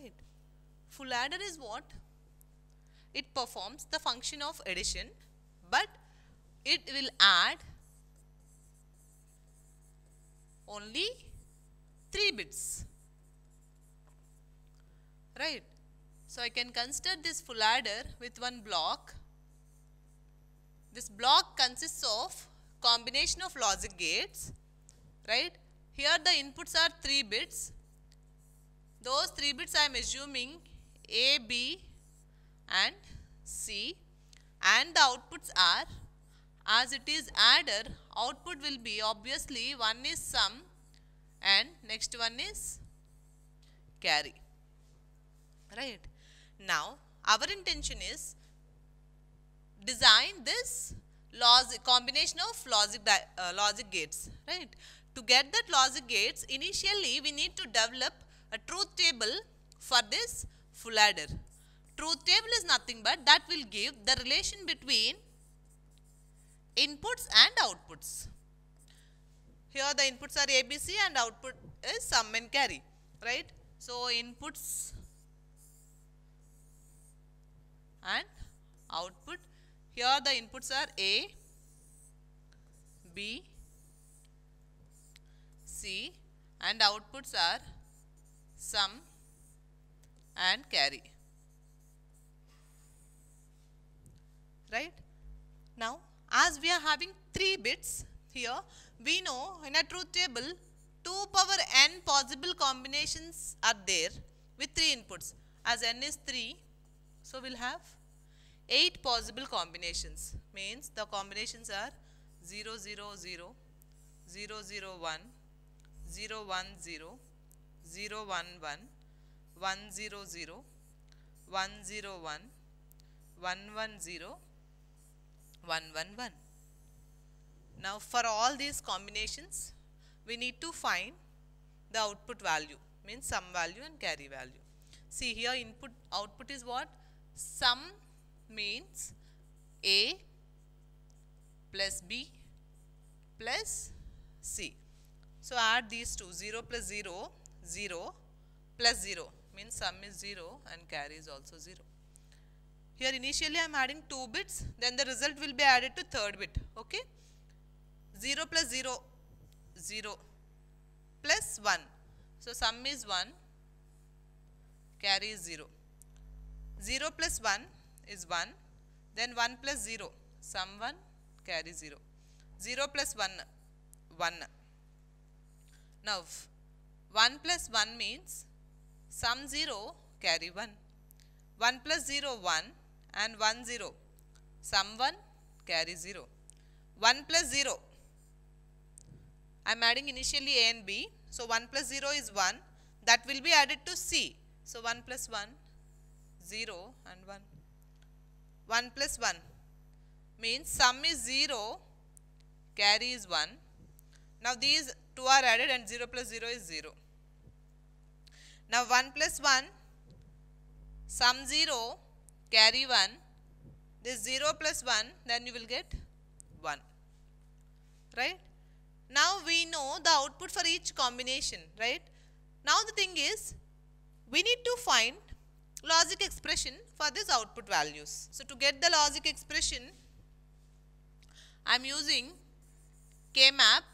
right. Full adder is what? It performs the function of addition but it will add only 3 bits right. So, I can consider this full adder with one block. This block consists of combination of logic gates right. Here the inputs are 3 bits. Those 3 bits I am assuming A, B and C and the outputs are as it is adder output will be obviously one is sum and next one is carry right. Now our intention is design this logic combination of logic uh, logic gates right. To get that logic gates initially we need to develop a truth table for this full adder. Truth table is nothing but that will give the relation between inputs and outputs. Here the inputs are ABC and output is sum and carry, right. So, inputs and output. Here the inputs are A, B, C and outputs are sum and carry. Right? Now, as we are having 3 bits here, we know in a truth table 2 power n possible combinations are there with 3 inputs. As n is 3, so we'll have 8 possible combinations means the combinations are 0, 0, 0, 0, 0, 1, 0, 1, 0, 0, 1, 1, 1, 0, 0, 1, 0, 1, 1, 1, 0, 1, 1, 1. Now for all these combinations, we need to find the output value means sum value and carry value. See here input output is what? Sum means A plus B plus C. So add these two 0 plus 0, 0 plus 0 means sum is 0 and carry is also 0. Here initially I am adding 2 bits then the result will be added to third bit okay. 0 plus 0 0 plus 1. So sum is 1 carry is 0. 0 plus 1 is 1 then 1 plus 0 sum 1 carry 0. 0 plus 1 1. Now 1 plus 1 means sum 0 carry 1. 1 plus 0 1 and 1 0 sum 1 carry 0. 1 plus 0 I am adding initially A and B. So 1 plus 0 is 1 that will be added to C. So 1 plus 1 0 and 1. 1 plus 1 means sum is 0 carry is 1. Now these two are added and 0 plus 0 is 0. Now 1 plus 1 sum 0 carry 1 this 0 plus 1 then you will get 1 right. Now we know the output for each combination right. Now the thing is we need to find logic expression for these output values. So to get the logic expression I am using K-map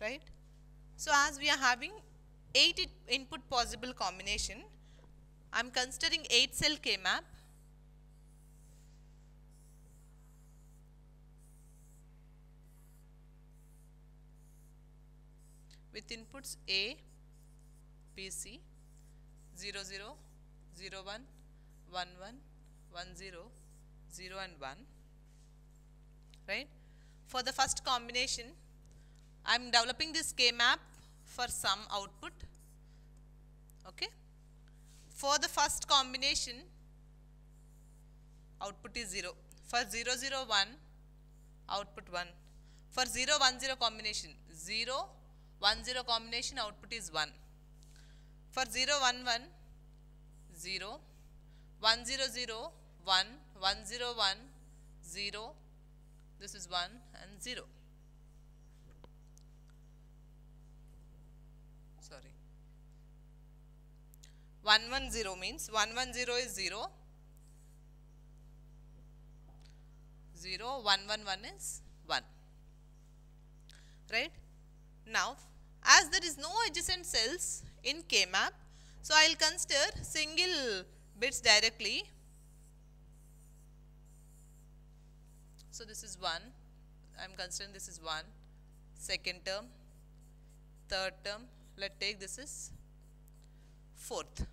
right. So as we are having 8 input possible combination, I am considering 8 cell K-map. with inputs A, B, C, 0, 0, 0, 1, 1, 1, 1, 0, 0 and 1, right. For the first combination, I am developing this K map for sum output. Okay. For the first combination, output is 0. For 0, 0, 1, output 1. For 0, 1, 0 combination, 0, 1, 0 combination, output is 1. For 0, 1, 1, 0, 1, 0, 0, 1, 1, 0, 1, 0, this is 1 and 0 110 means 110 is 0 0 111 is 1 right? Now as there is no adjacent cells in K map so I will consider single bits directly. So this is 1 I am considering this is 1 second term third term Let's take this is fourth.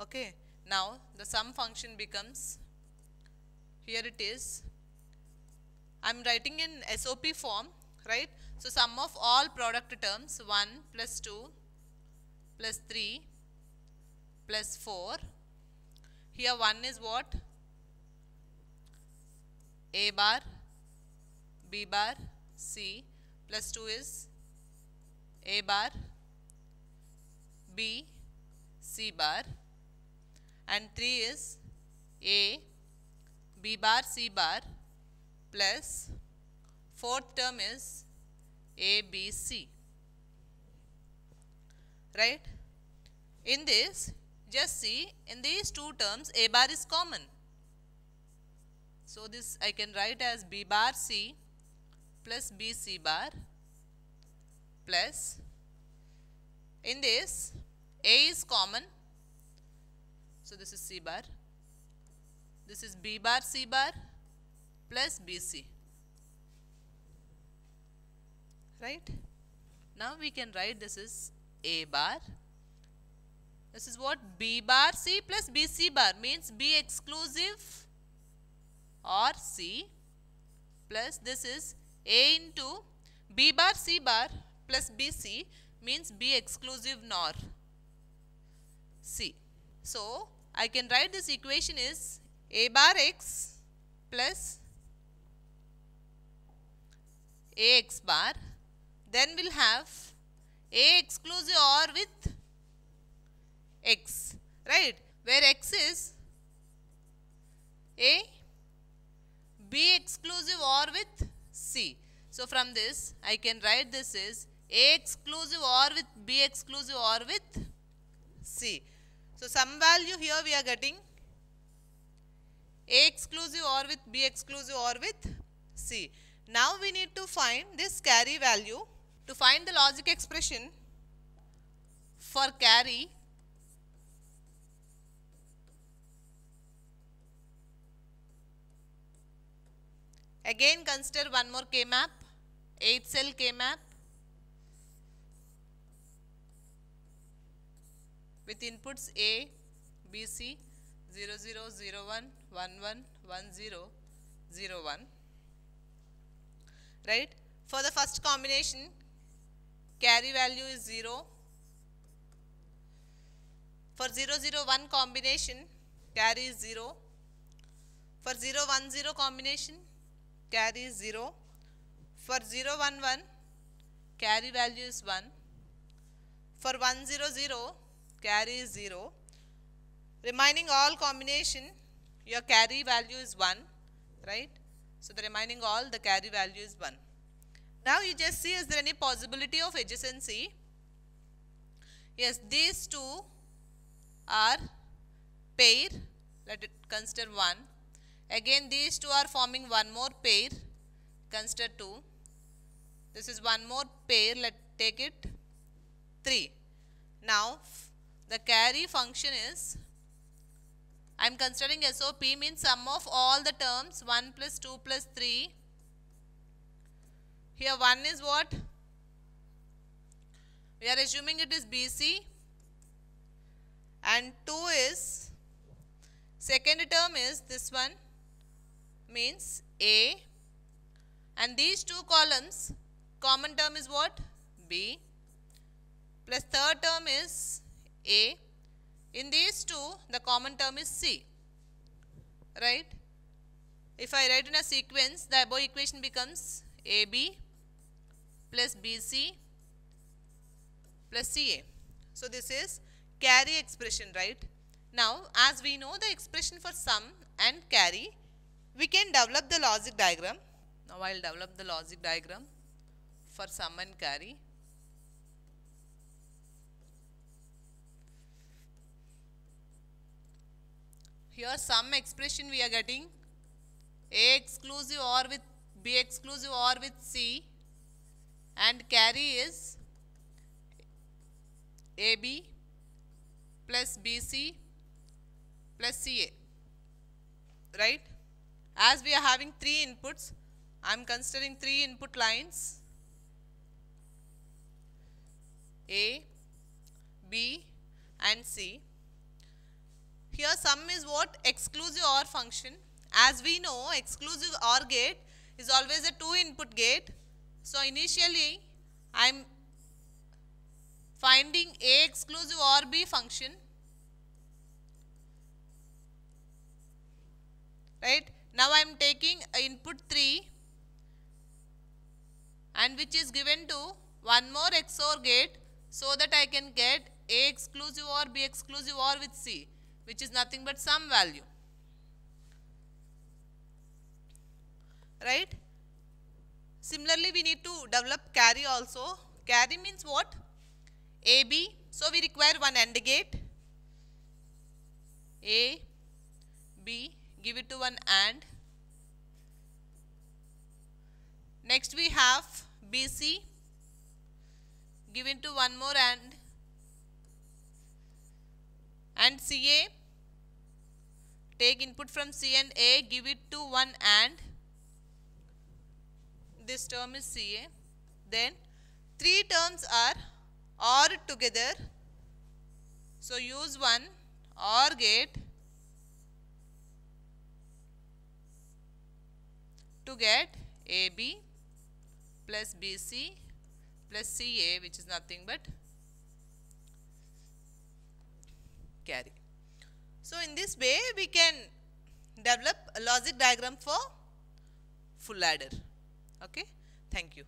Okay now the sum function becomes here it is. I'm writing in SOP form right? So sum of all product terms 1 plus 2 plus 3 plus 4 here 1 is what? A bar B bar C plus 2 is A bar B C bar and 3 is A B bar C bar plus fourth term is A B C. Right? In this just see in these two terms A bar is common. So this I can write as B bar C plus BC bar plus in this A is common. So this is C bar. This is B bar C bar plus BC right? Now we can write this is A bar. This is what? B bar C plus BC bar. Means B exclusive or C plus this is A into B bar C bar plus BC means B exclusive NOR C. So, I can write this equation is A bar X plus AX bar then we'll have A exclusive OR with X right where X is A B exclusive OR with C. So from this I can write this is A exclusive OR with B exclusive OR with C. So sum value here we are getting A exclusive OR with B exclusive OR with C. Now we need to find this carry value to find the logic expression for carry Again consider one more K-map, 8 cell K-map with inputs A, B, C, 0, 0, 0, 1, 1, 1, 1, 0, 0, 1. Right? For the first combination, carry value is 0. For 0, 0, 1 combination, carry is 0. For 0, 1, 0 combination, carry is 0. For 0, 1, 1, carry value is 1. For 1, 0, 0, carry is 0. Remaining all combination, your carry value is 1, right? So, the remaining all, the carry value is 1. Now, you just see is there any possibility of adjacency? Yes, these two are pair, let it consider 1 Again these two are forming one more pair, consider 2. This is one more pair, let take it 3. Now the carry function is, I am considering SOP means sum of all the terms 1 plus 2 plus 3. Here 1 is what? We are assuming it is BC and 2 is, second term is this one means A and these two columns common term is what? B plus third term is A. In these two the common term is C right. If I write in a sequence the above equation becomes AB plus BC plus CA. So this is carry expression right. Now as we know the expression for sum and carry we can develop the logic diagram. Now I will develop the logic diagram for sum and carry. Here sum expression we are getting. A exclusive OR with B exclusive OR with C. And carry is AB plus BC plus CA right? As we are having three inputs I am considering three input lines. A B and C here sum is what? Exclusive OR function. As we know exclusive OR gate is always a two input gate. So initially I am finding A exclusive OR B function. Right? Now I am taking input 3 and which is given to one more XOR gate so that I can get A exclusive OR B exclusive OR with C which is nothing but sum value. Right? Similarly we need to develop carry also. Carry means what? AB. So, we require one AND gate. A, B, give it to one AND. Next we have BC, give it to one more AND. And CA, take input from C and A, give it to one AND. This term is CA. Then three terms are OR together. So, use one OR gate to get AB plus BC plus CA which is nothing but carry. So, in this way we can develop a logic diagram for full adder. Okay. Thank you.